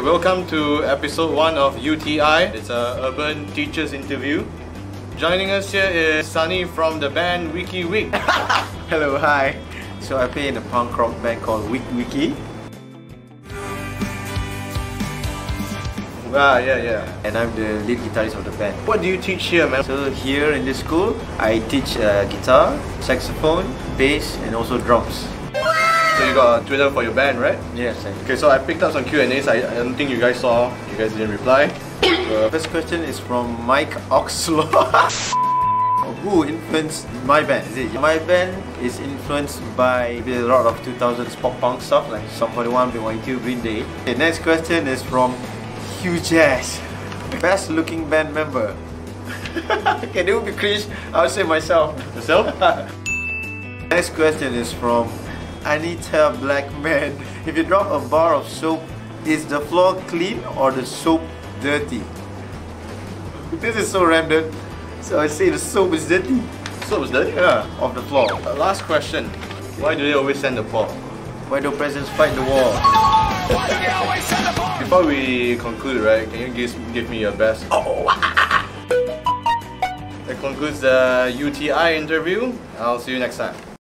Welcome to episode 1 of UTI. It's a urban teachers interview. Joining us here is Saniy from the band Wiki Wik. Hello, hi. So I play in a punk rock band called Wik Wiki. ah, yeah, yeah. And I'm the lead guitarist of the band. What do you teach here, man? So here in this school, I teach uh, guitar, saxophone, bass, and also drums. You got a Twitter for your band, right? Yes. I Okay, so I picked up some Q&As. I, I don't think you guys saw. You guys didn't reply. The uh, first question is from Mike Oxlaw. Who influenced my band? Is it my band is influenced by a lot of 2000s pop punk stuff like Sum 41, BYQ, Green Day. Okay, next question is from Hugh Jazz. Best looking band member. okay, they would be cringe. I'll say myself. Yourself? Next question is from Anita Blackman. If you drop a bar of soap, is the floor clean or the soap dirty? This is so random. So I say the soap is dirty. Soap is dirty? Yeah, of the floor. Uh, last question. Why do they always send the poor? Why do presents fight the war? Before we conclude, right, can you give, give me your best? Oh! that concludes the UTI interview. I'll see you next time.